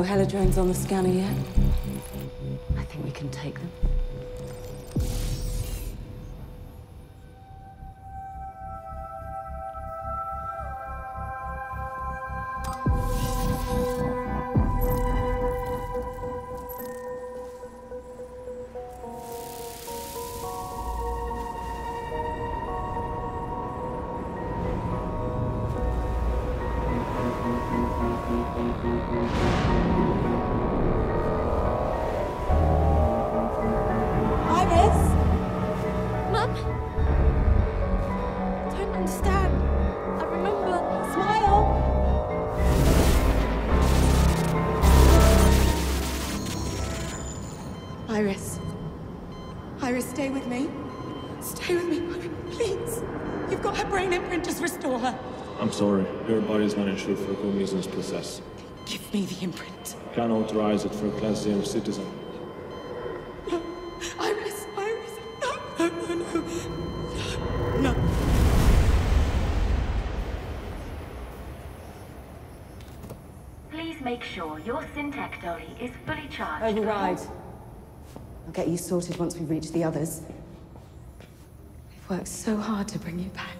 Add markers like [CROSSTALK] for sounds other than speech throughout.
No helidrones on the scanner yet. Body is not insured for cognizance process. Give me the imprint. Can't authorize it for a Class A citizen. [GASPS] Iris, Iris. No, no, no, no. No. no. Please make sure your Syntech dolly is fully charged. Override. I'll get you sorted once we reach the others. We've worked so hard to bring you back.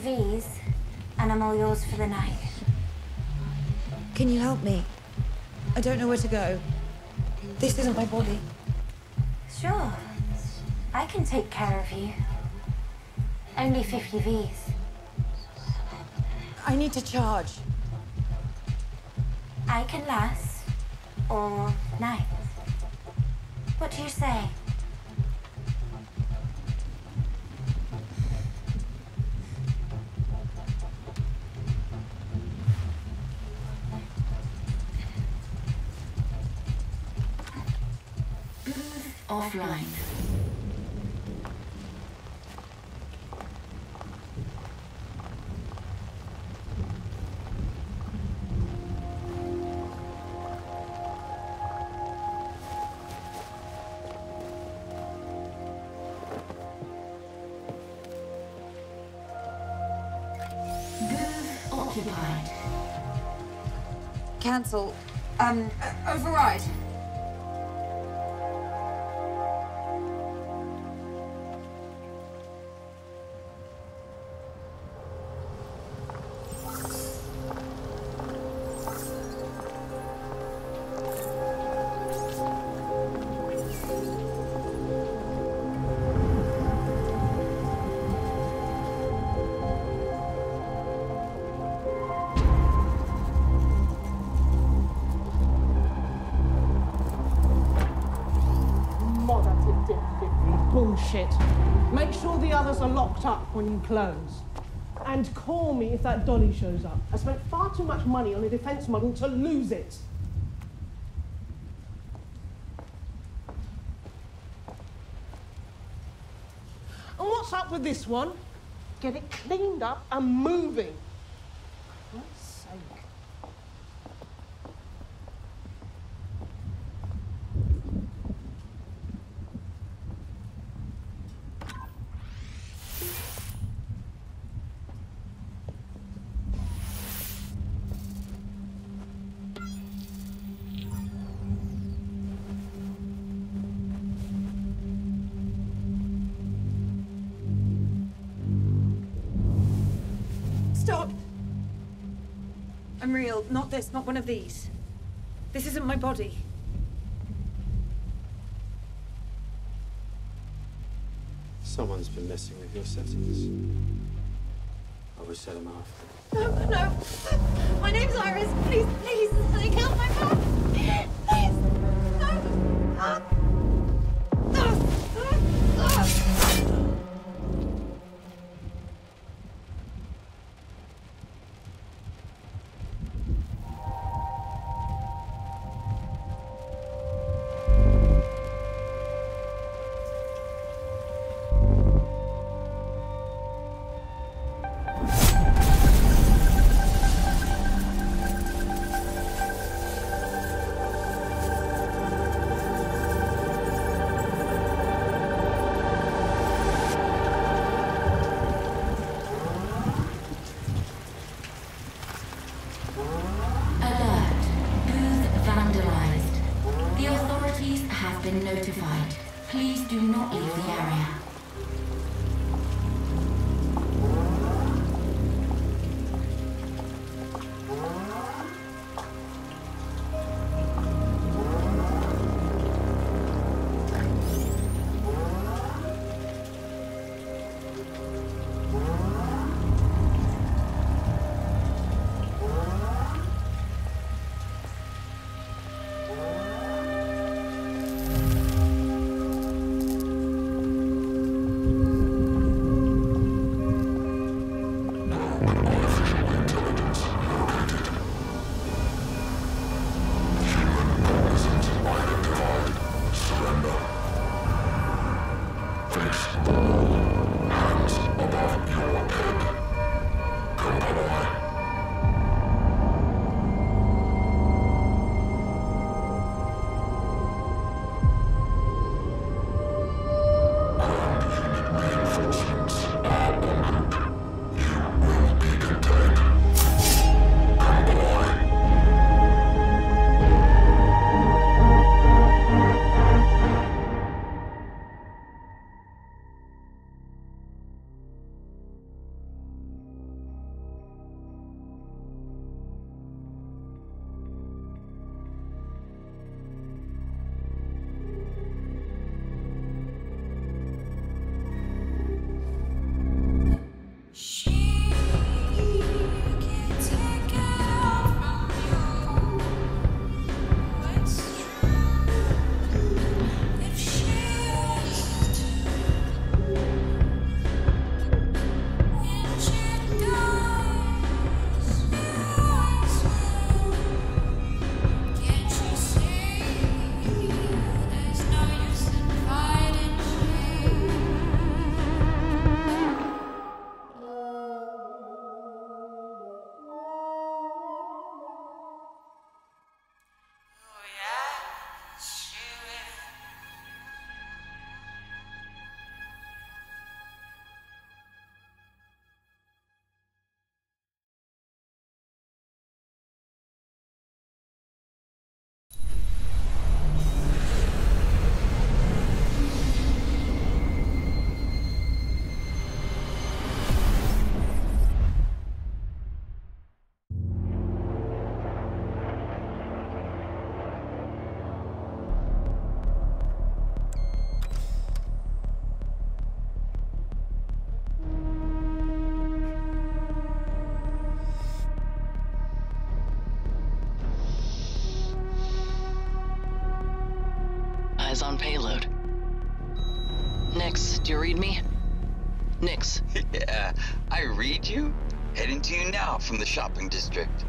50 and I'm all yours for the night. Can you help me? I don't know where to go. This isn't my body. Sure. I can take care of you. Only 50 V's. I need to charge. I can last all night. What do you say? Offline. Booth occupied. Cancel. Um, override. Close. And call me if that dolly shows up. I spent far too much money on a defense model to lose it. And what's up with this one? Get it cleaned up and moving. I'm. Not this, not one of these. This isn't my body. Someone's been messing with your settings. I will set them off. No, no. My name's Iris. Please, please. They killed my mom. Been notified. Please do not leave the area. On payload. Nix, do you read me? Nix. [LAUGHS] yeah, I read you. Heading to you now from the shopping district.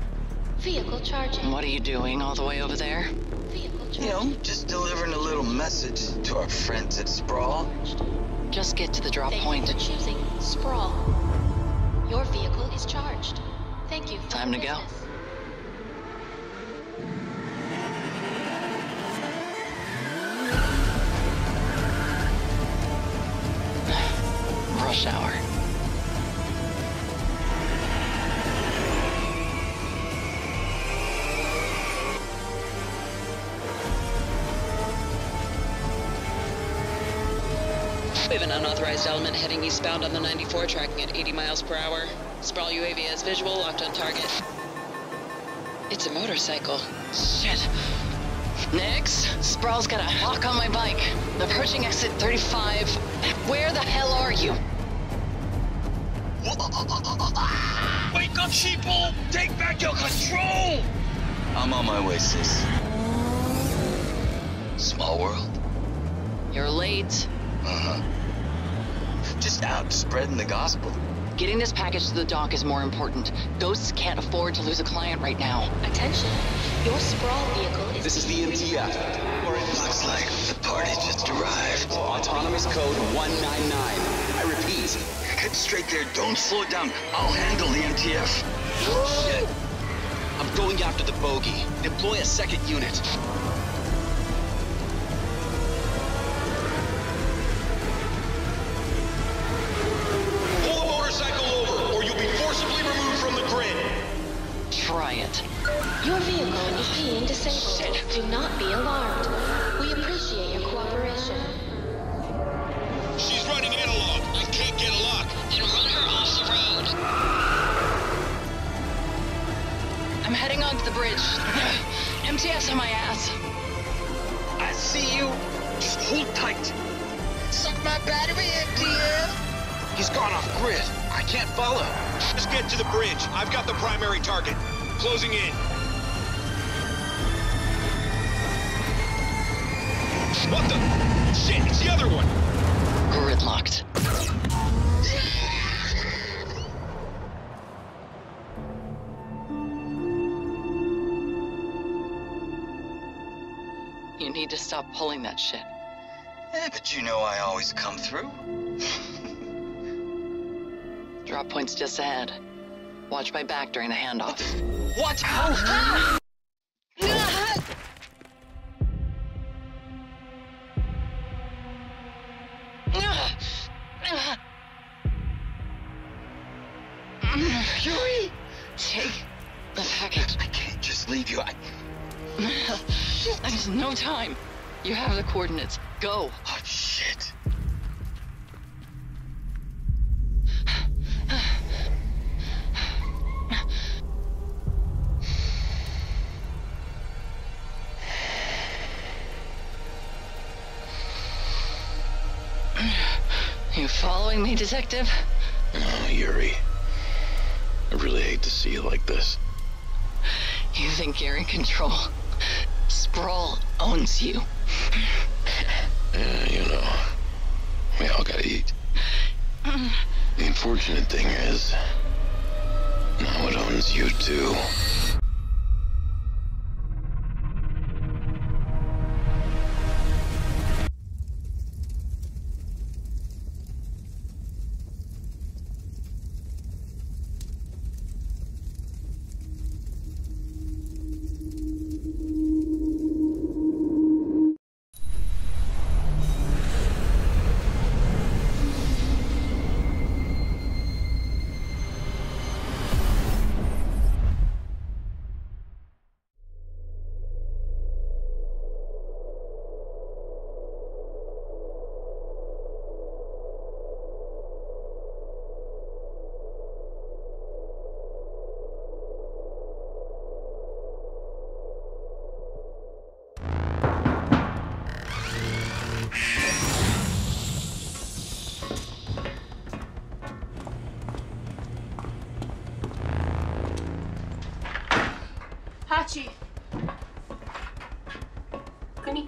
Vehicle charging. What are you doing all the way over there? Vehicle charging. You know, just delivering a little message to our friends at Sprawl. Just get to the drop Thank point. you for choosing Sprawl. Your vehicle is charged. Thank you for Time to go. business. Rush have element heading eastbound on the 94, tracking at 80 miles per hour. Sprawl UAV has visual, locked on target. It's a motorcycle. Shit. Nix, Sprawl's got a lock on my bike. Approaching exit 35. Where the hell are you? Wake up, sheeple! Take back your control! I'm on my way, sis. Small world. You're late. Uh-huh. Just out spreading the gospel. Getting this package to the dock is more important. Ghosts can't afford to lose a client right now. Attention. Your Sprawl vehicle is This is the MTF. Looks like the party just arrived. Autonomous code 199. I repeat. Head straight there. Don't slow it down. I'll handle the MTF. Shit. I'm going after the bogey. Deploy a second unit. Do not be alarmed. We appreciate your cooperation. She's running analog. I can't get a lock. Then run her off the road. I'm heading onto the bridge. [SIGHS] MTF on my ass. I see you. Just hold tight. Suck my battery, MTF. He's gone off grid. I can't follow. Just get to the bridge. I've got the primary target. Closing in. What the? Shit, it's the other one. Gridlocked. You need to stop pulling that shit. Eh, but you know I always come through. [LAUGHS] Drop point's just ahead. Watch my back during the handoff. What? Yuri! Take the package. I can't just leave you. I... There's no time. You have the coordinates. Go. Oh, shit. You following me, detective? Oh, Yuri. See you like this. You think you're in control? Sprawl owns you. Yeah, you know. We all gotta eat. Mm. The unfortunate thing is, now it owns you too.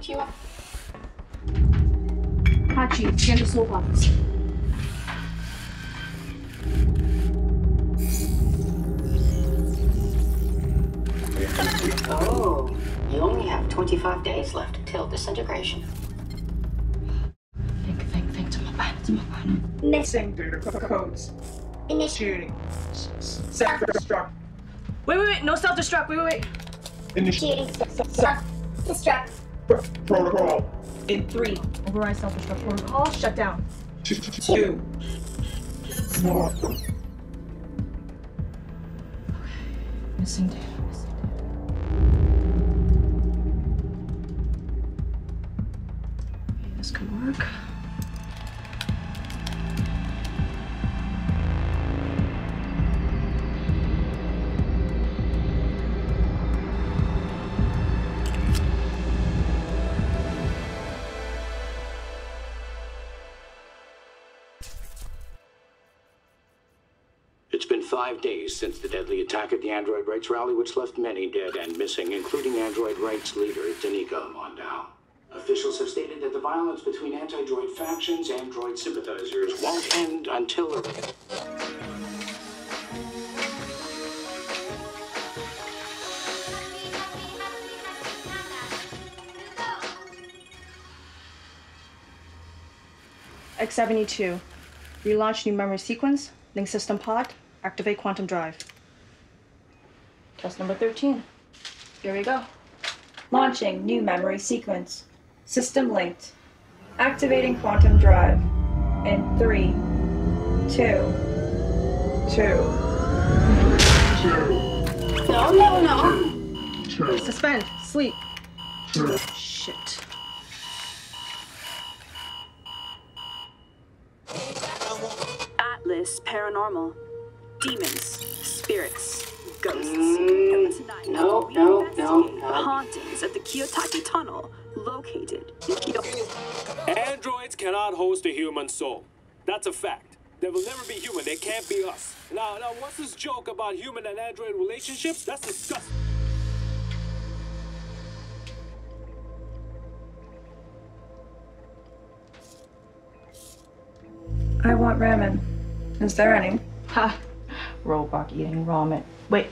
Hachi. Konnichiwa. Hachi, scan the soul box. Oh, you only have 25 days left until disintegration. Think, think, think. Tumapan, tumapan. Missing data codes. Initiating. Self-destruct. Wait, wait, wait. No self-destruct. Wait, wait, wait. Initiating self-destruct. Protocol. In three. Override self-destruct protocol. Shut down. Two. One. The deadly attack at the Android Rights rally, which left many dead and missing, including Android Rights leader Danica Mondale. Officials have stated that the violence between anti-droid factions and droid sympathizers won't end until... X72. Relaunch new memory sequence. Link system pod. Activate quantum drive. Test number 13. Here we go. Launching new memory sequence. System linked. Activating quantum drive. In three, two, two. No, no, no. Suspend. Sleep. Shit. Atlas Paranormal. Demons, spirits, ghosts. Mm, no, no, no, the no. hauntings of the Kiyotaki Tunnel, located in Kyoto. Androids cannot host a human soul. That's a fact. They will never be human. They can't be us. Now, now, what's this joke about human and android relationships? That's disgusting. I want ramen. Is there any? Ha! Roblox eating ramen. Wait,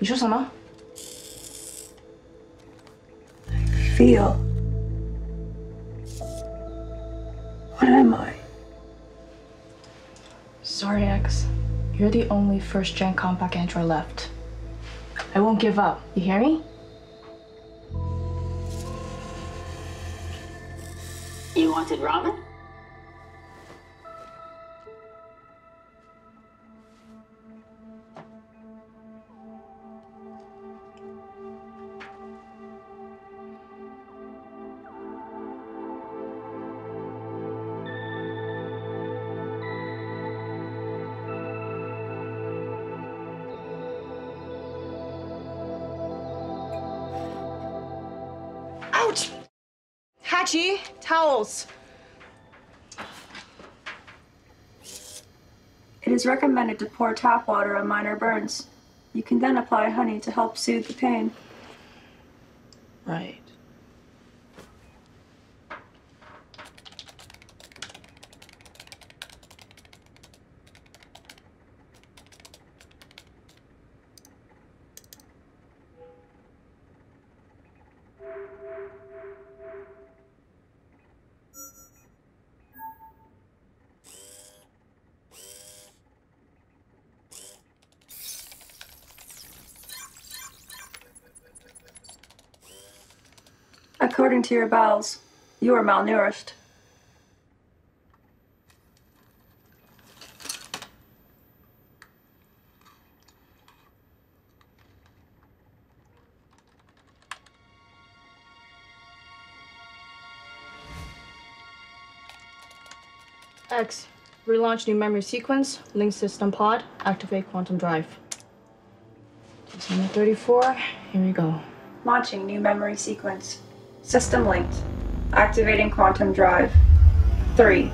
you sure some? I feel. What am I? Sorry, X. You're the only first gen compact android left. I won't give up. You hear me? You wanted ramen? Towels. It is recommended to pour tap water on minor burns. You can then apply honey to help soothe the pain. Right. According to your bowels, you are malnourished. X. Relaunch new memory sequence. Link system pod. Activate quantum drive. Test number 34. Here we go. Launching new memory sequence. System linked. Activating quantum drive. Three,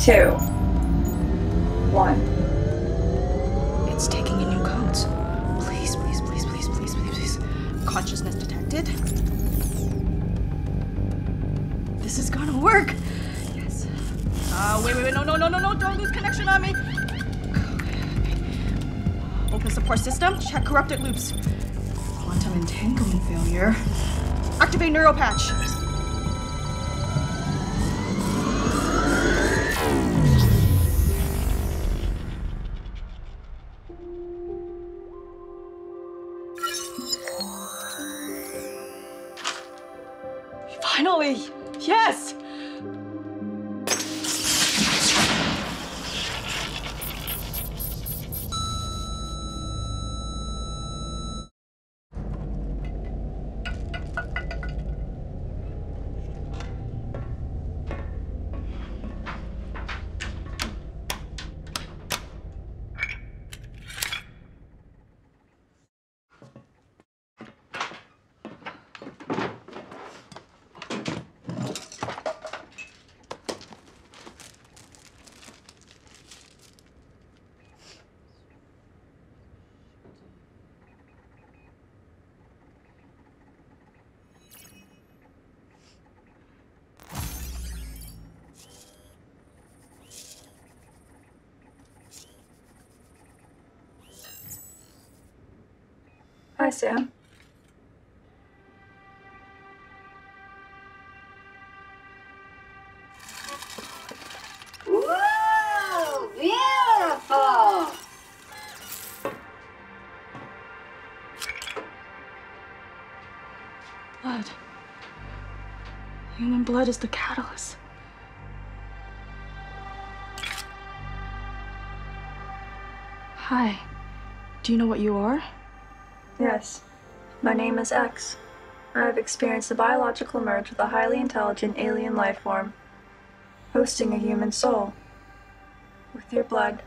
two, one. It's taking in new codes. Please, please, please, please, please, please, please. Consciousness detected. This is gonna work. Yes. Uh, wait, wait, wait, no, no, no, no, no, don't lose connection on me. Open support system, check corrupted loops. Quantum entanglement failure. Activate neural patch. Hi, Sam. Whoa! Beautiful! Blood. Human blood is the catalyst. Hi. Do you know what you are? Yes. My name is X. I have experienced a biological merge with a highly intelligent alien life form, hosting a human soul. With your blood,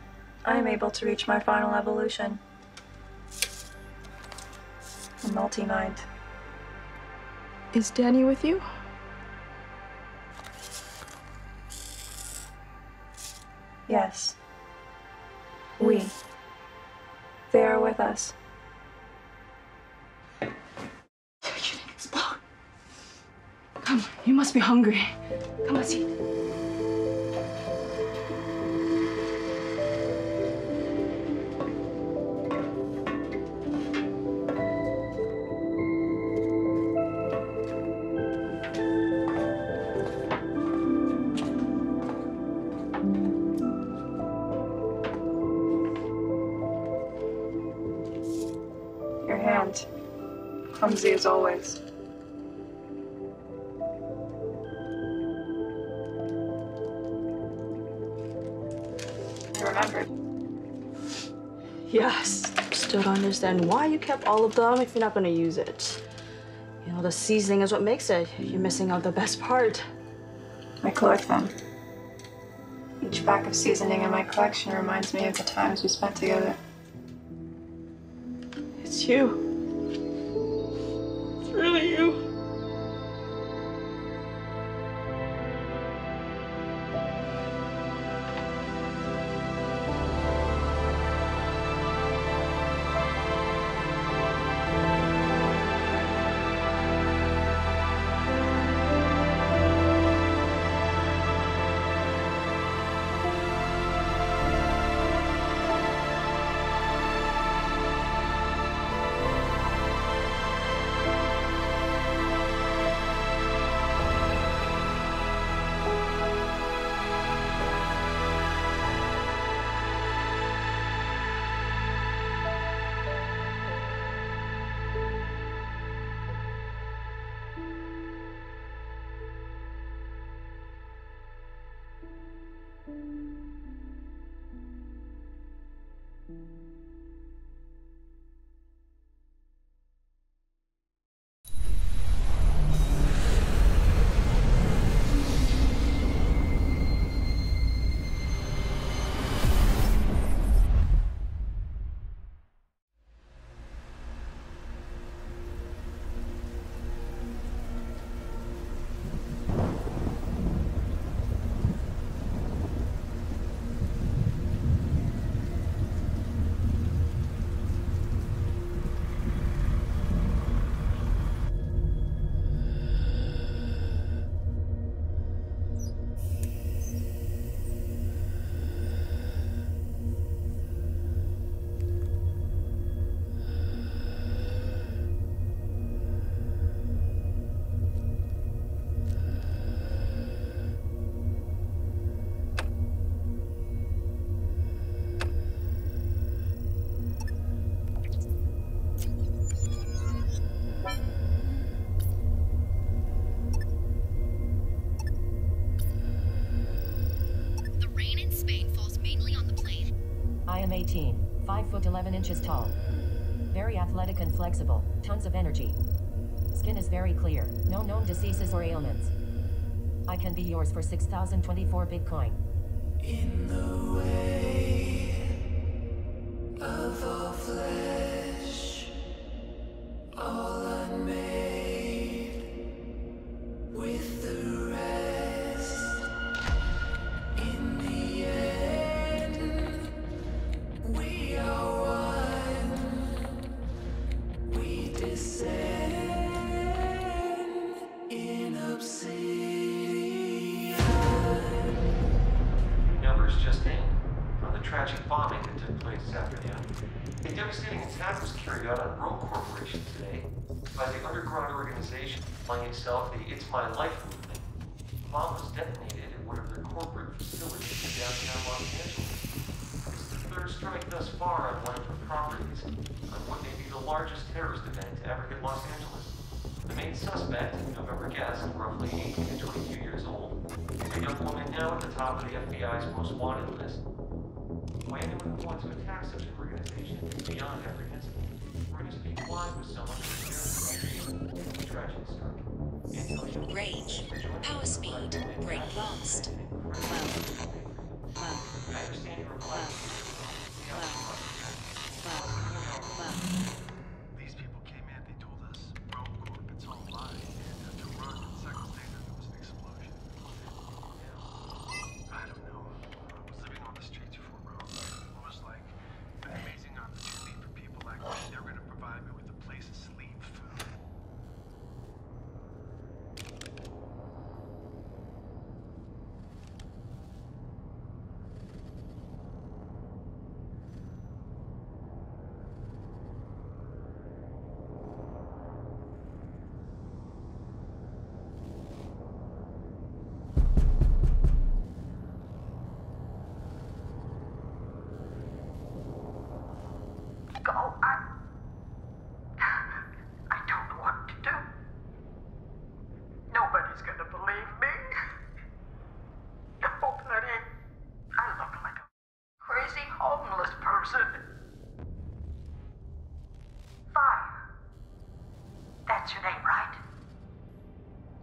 I am able to reach my final evolution. A multi-mind. Is Danny with you? Yes. We. They are with us. You must be hungry. Come, let's eat. Your hand. Clumsy as always. Understand why you kept all of them if you're not gonna use it. You know, the seasoning is what makes it. You're missing out the best part. I collect them. Each pack of seasoning in my collection reminds me of the times we spent together. It's you. 18, 5 foot 11 inches tall. Very athletic and flexible, tons of energy. Skin is very clear, no known diseases or ailments. I can be yours for 6,024 Bitcoin. In the way FBI's most wanted list. Why anyone would want to attack such an organization is beyond apprehensible. We're going to speak live with someone who's very the story. And tell you Range. Power speed. Brake lost. I understand your request. These people came in, they told us Rogue Corp, it's all live. And after run, and seconds later, there was an explosion. I don't know. I was living on the streets before Rogue. It was like an amazing opportunity for people like me. They were going to provide me with a place to sleep, food. Go. I. I don't know what to do. Nobody's gonna believe me. Oh, bloody. I look like a crazy homeless person. Fire. That's your name, right?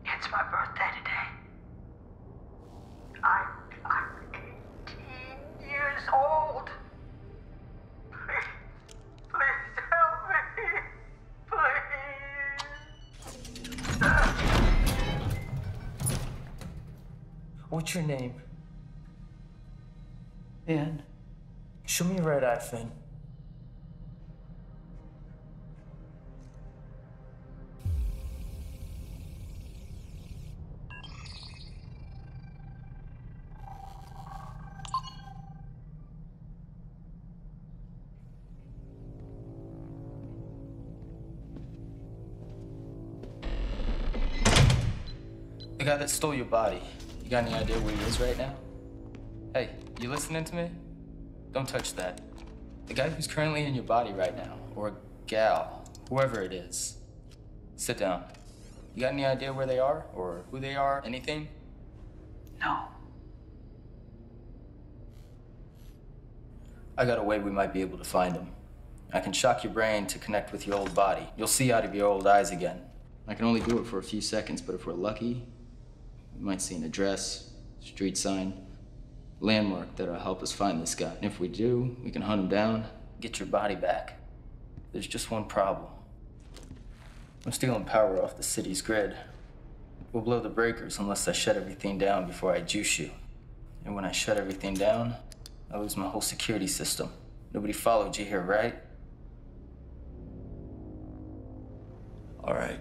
It's my birthday today. I'm, I'm 18 years old. Please help me. Please. What's your name? Anne. Show me your right eye, Finn. The guy that stole your body, you got any idea where he is right now? Hey, you listening to me? Don't touch that. The guy who's currently in your body right now, or a gal, whoever it is. Sit down. You got any idea where they are, or who they are, anything? No. I got a way we might be able to find him. I can shock your brain to connect with your old body. You'll see out of your old eyes again. I can only do it for a few seconds, but if we're lucky, we might see an address, street sign, landmark that'll help us find this guy. And if we do, we can hunt him down, get your body back. There's just one problem. I'm stealing power off the city's grid. We'll blow the breakers unless I shut everything down before I juice you. And when I shut everything down, I lose my whole security system. Nobody followed you here, right? All right.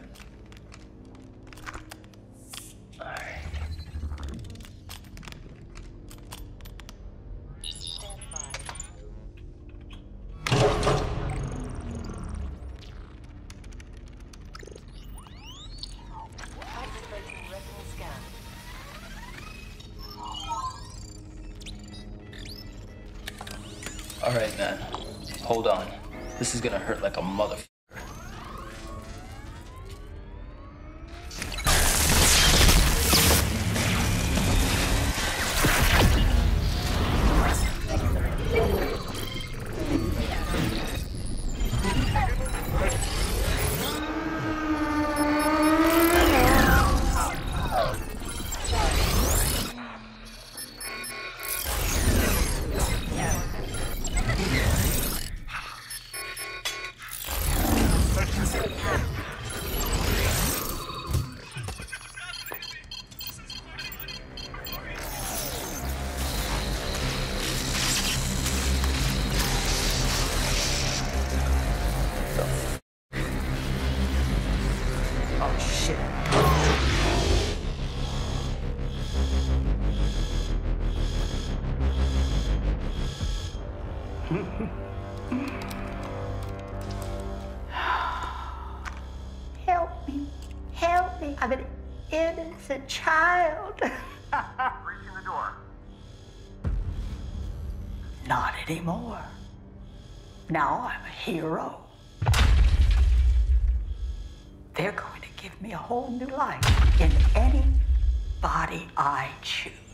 I'm an innocent child. Breaching the door. Not anymore. Now I'm a hero. They're going to give me a whole new life in any body I choose.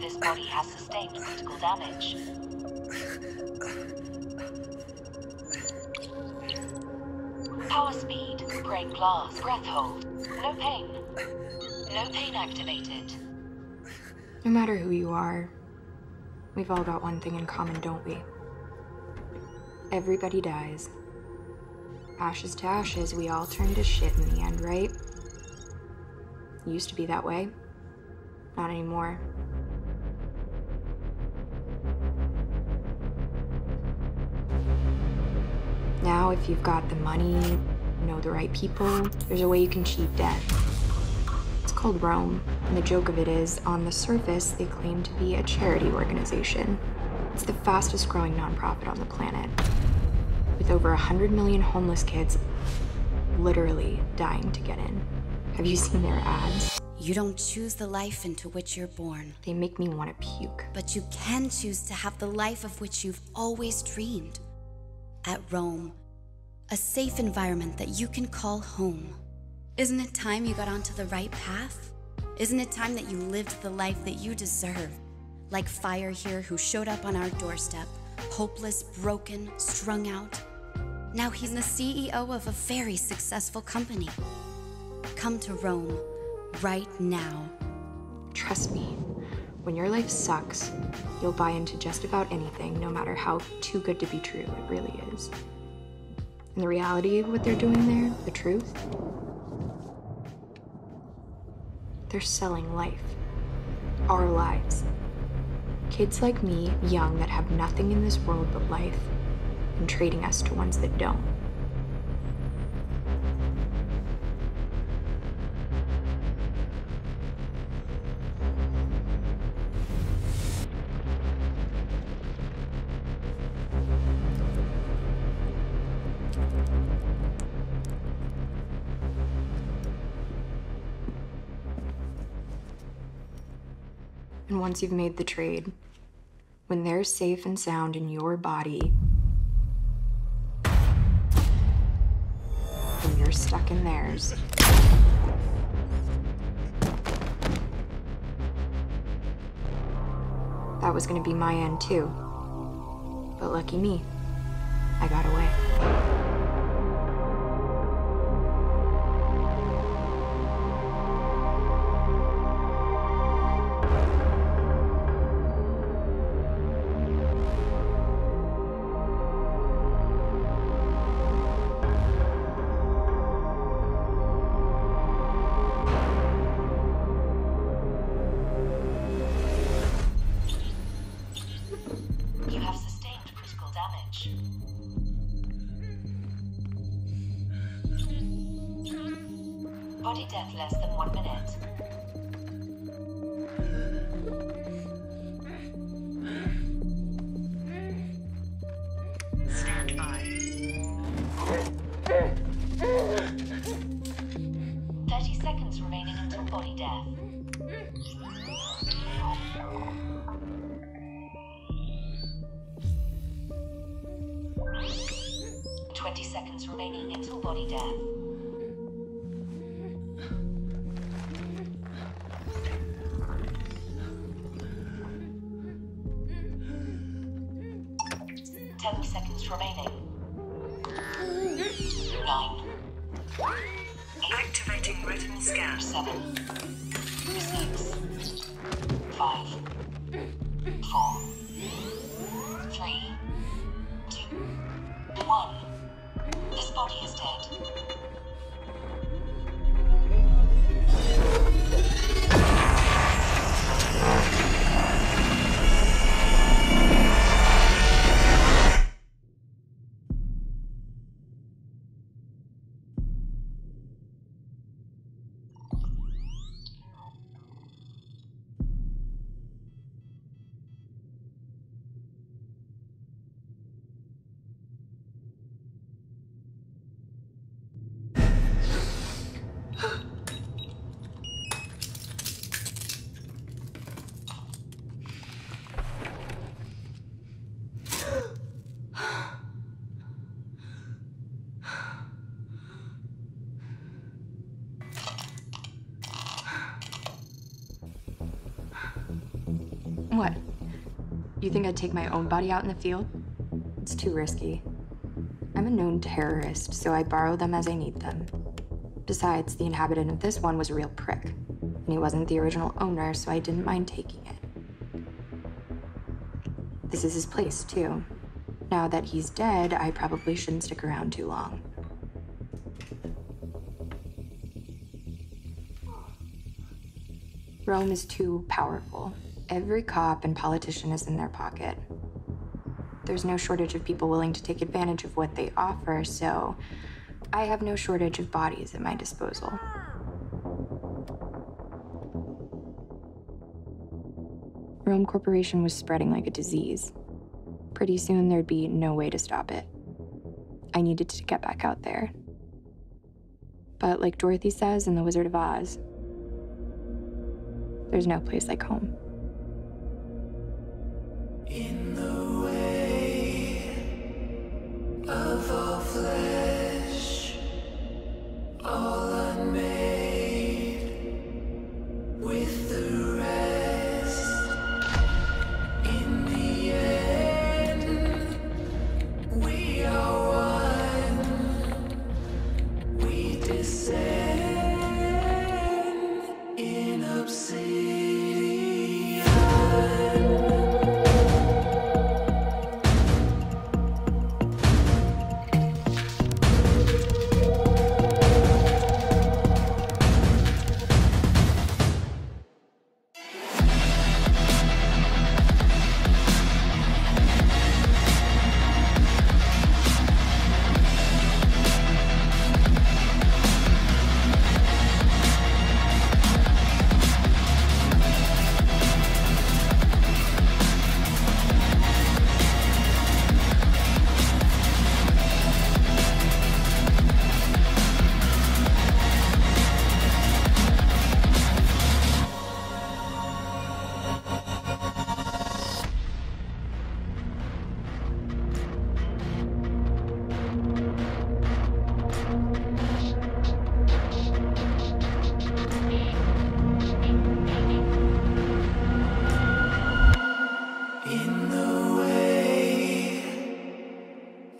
This body has sustained critical damage. Power speed, brain glass, breath hold. No pain. No pain activated. No matter who you are, we've all got one thing in common, don't we? Everybody dies. Ashes to ashes, we all turn to shit in the end, right? Used to be that way. Not anymore. Now, if you've got the money, know the right people, there's a way you can cheat death. It's called ROAM, and the joke of it is, on the surface, they claim to be a charity organization. It's the fastest growing nonprofit on the planet, with over 100 million homeless kids literally dying to get in. Have you seen their ads? You don't choose the life into which you're born. They make me want to puke. But you can choose to have the life of which you've always dreamed. At ROAM, a safe environment that you can call home. Isn't it time you got onto the right path? Isn't it time that you lived the life that you deserve? Like Fire here, who showed up on our doorstep, hopeless, broken, strung out. Now he's the CEO of a very successful company. Come to ROAM right now. Trust me, when your life sucks, you'll buy into just about anything, no matter how too good to be true it really is. And the reality of what they're doing there, the truth, they're selling life. Our lives. Kids like me, young, that have nothing in this world but life, and trading us to ones that don't. Once you've made the trade, when they're safe and sound in your body, and you're stuck in theirs. That was gonna be my end too. But lucky me, I got away. Body death less than one minute. You think I'd take my own body out in the field? It's too risky. I'm a known terrorist, so I borrow them as I need them. Besides, the inhabitant of this one was a real prick. And he wasn't the original owner, so I didn't mind taking it. This is his place, too. Now that he's dead, I probably shouldn't stick around too long. ROAM is too powerful. Every cop and politician is in their pocket. There's no shortage of people willing to take advantage of what they offer, so I have no shortage of bodies at my disposal. ROAM Corporation was spreading like a disease. Pretty soon, there'd be no way to stop it. I needed to get back out there. But, like Dorothy says in The Wizard of Oz, there's no place like home.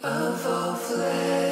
Of all flesh.